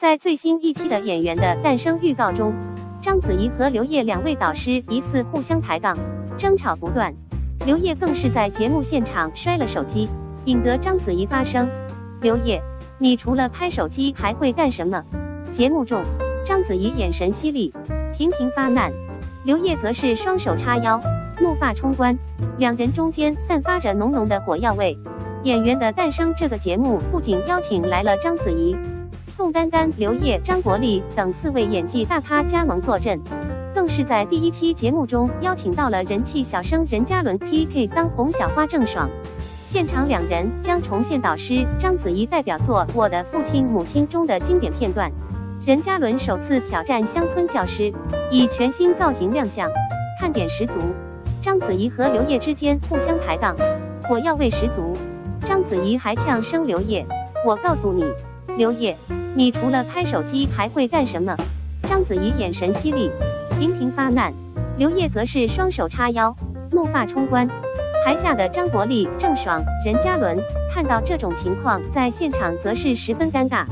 在最新一期的《演员的诞生》预告中，章子怡和刘烨两位导师疑似互相抬杠，争吵不断。刘烨更是在节目现场摔了手机，引得章子怡发声：“刘烨，你除了拍手机还会干什么？”节目中，章子怡眼神犀利，频频发难；刘烨则是双手叉腰，怒发冲冠，两人中间散发着浓浓的火药味。《演员的诞生》这个节目不仅邀请来了章子怡。宋丹丹、刘烨、张国立等四位演技大咖加盟坐镇，更是在第一期节目中邀请到了人气小生任嘉伦 PK 当红小花郑爽。现场两人将重现导师章子怡代表作《我的父亲母亲》中的经典片段。任嘉伦首次挑战乡村教师，以全新造型亮相，看点十足。章子怡和刘烨之间互相抬杠，火药味十足。章子怡还呛声刘烨：“我告诉你，刘烨。”你除了拍手机还会干什么？章子怡眼神犀利，频频发难；刘烨则是双手叉腰，怒发冲冠。台下的张国立、郑爽、任嘉伦看到这种情况，在现场则是十分尴尬。